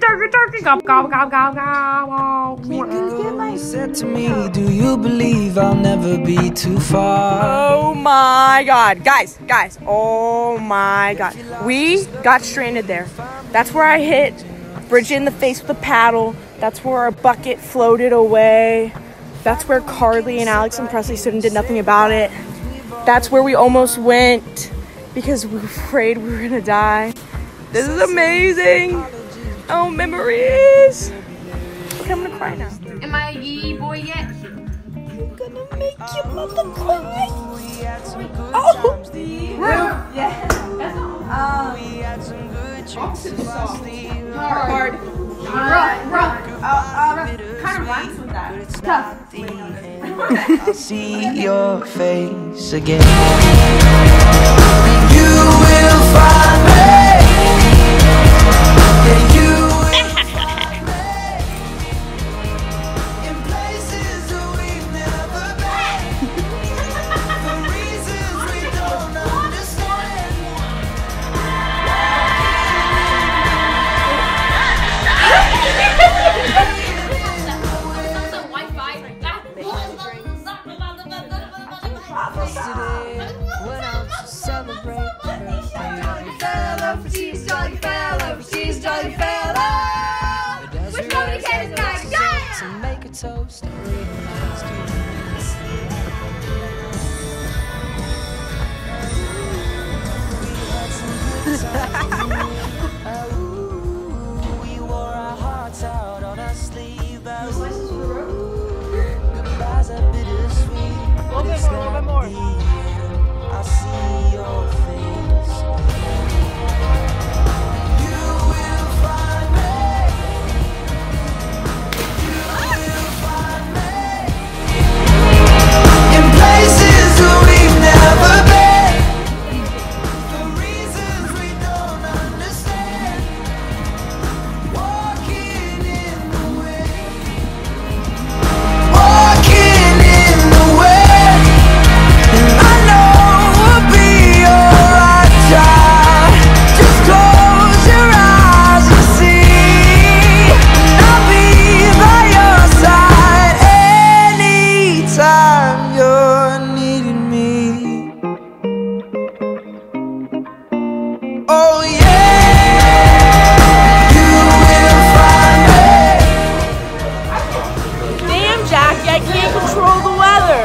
turkey, turkey, turkey, gobble, gobble, gobble, gobble, gobble. Said to me, Do you believe I'll never be too far? Oh my god. Guys, guys. Oh my god. We got stranded there. That's where I hit Bridget in the face with a paddle. That's where our bucket floated away. That's where Carly and Alex and Presley stood and did nothing about it. That's where we almost went because we were afraid we were gonna die. This is amazing. Oh, memories. Okay, I'm gonna cry now. Am I a yee boy yet? I'm gonna make your mother cry. Oh, oh. Hard. Hard. Rough, rough. Kind of rhymes with that. Tough. I'll see your face again. Little bit more, a little bit more. time you're needing me. Oh, yeah, you will find me. Damn, Jackie, I can't control the weather.